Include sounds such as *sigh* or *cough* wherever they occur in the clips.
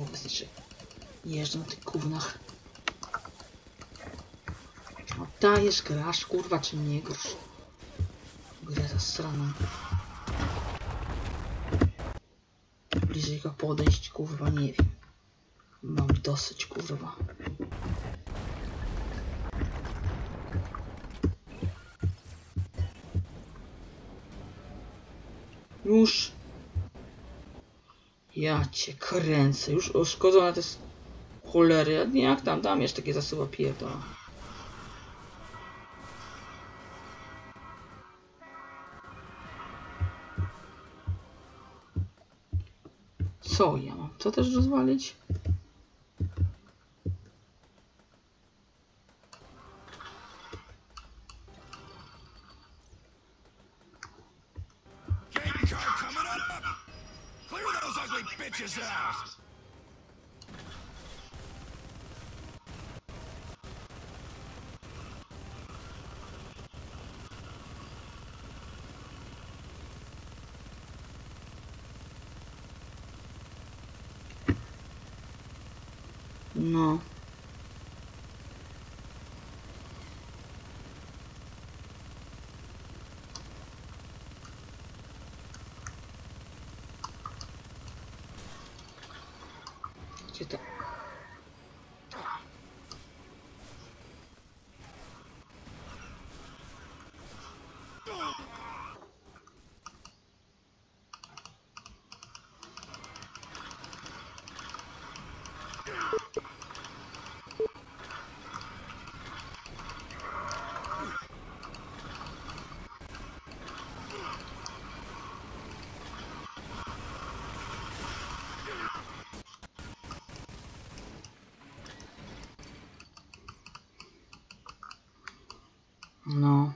Głowy znaczy. Jeżdżę na tych gównach. Oddajesz, grasz, kurwa, czy nie grasz? Grę zasraną. Bliżej go podejść, kurwa, nie wiem. Mam dosyć, kurwa. Już. Ja cię kręcę. Już uszkodzone jest cholery. Jak tam, tam jeszcze takie zasuwa pierdoła. Co ja mam? Co też rozwalić? Those ugly bitches out! No. Gdzie to? No.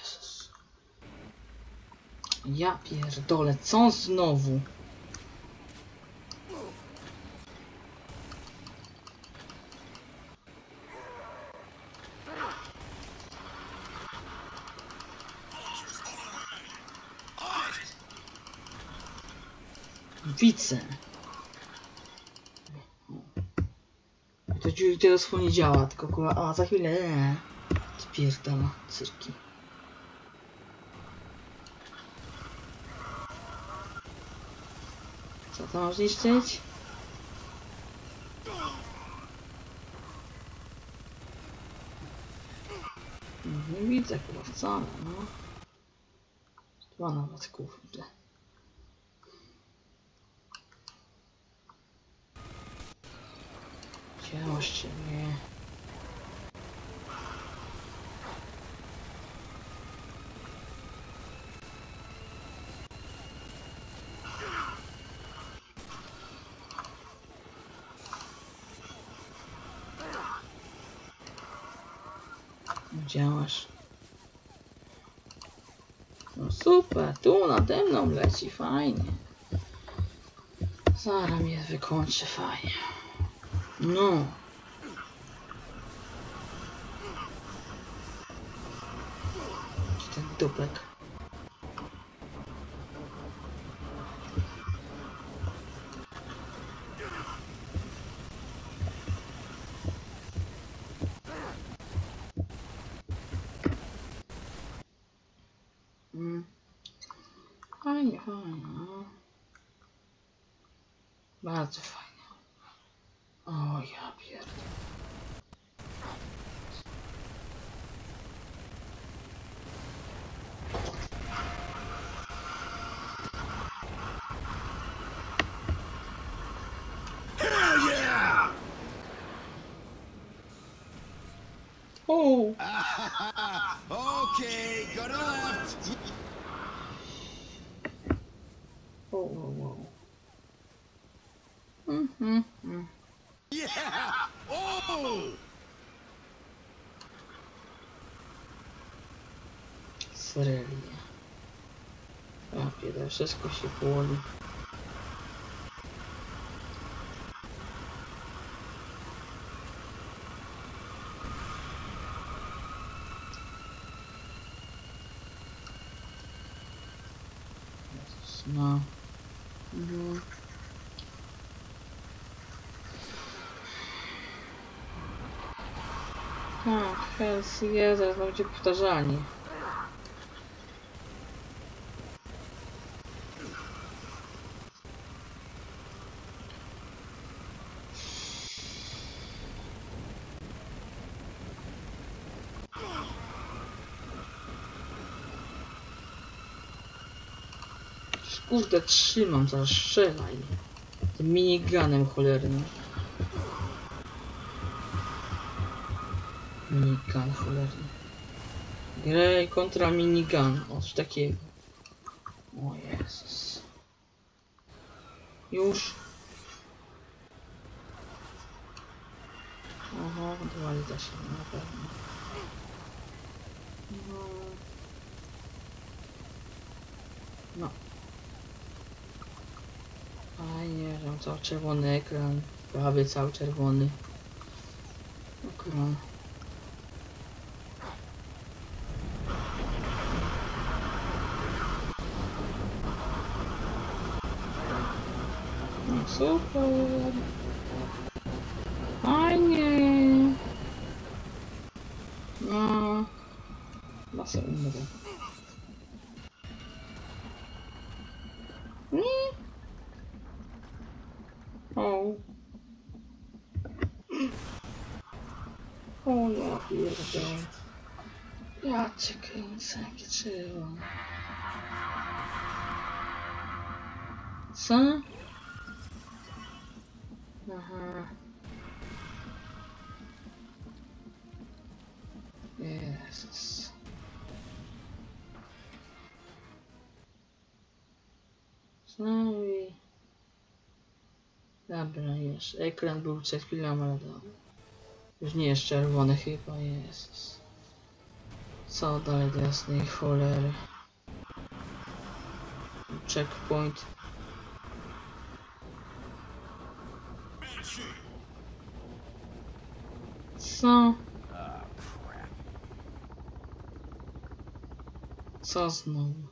Jezus. Ja pierdolę, co znowu? Widzę. Ci teraz nie działa, tylko kurwa, a za chwilę, eee. Spierdala, cyrki. Co to masz niszczyć? Nie widzę chyba wcale, no. Dwa nawet, kurde. Ciałoście, nie. Działasz. No super, tu nade mną leci, fajnie. Zaraz mnie wykończy, fajnie. No. Gdzie ten dupek? Mm. Fajnie, fajnie. no. Bardzo fajnie. O ja pierdolę. Hell yeah! O! *laughs* okay, go to the left. O, o, o. Mhm, mhm. Yeah! Oh! Serelia. Ja pierdolę, wszystko się płoni. Jezus, No. A, Hells jest, zaraz będzie powtarzanie. Kurde, trzymam, zaraz strzelaj. Tym miniganem cholernym. Minigun cholerny. Grey kontra minigun. O, coś takiego. O Jezus. Już. Oho, dwali da się na pewno. No. No. Fajnie, że mam cały czerwony ekran. Prawie cały czerwony. Ekran. Super. Fajnie. No. Masę umrę. Nie. O. O ja pierdolę. Ja cię kręcę, jakie trzeba. Co? Aha. Jezus. No i... Dobra, już. Ekran był przed chwilą, ale dobra. Już nie jest czerwony chyba, Jezus. Co dalej do jasnej cholery. Checkpoint. Co? Co znowu?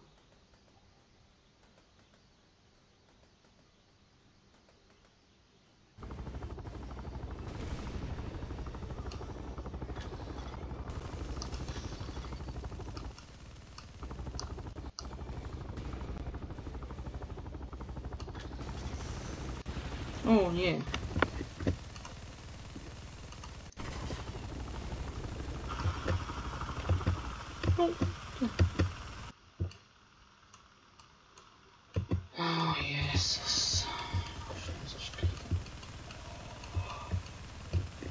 O nie.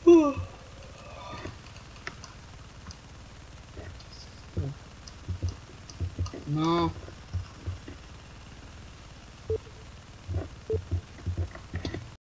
Ooh.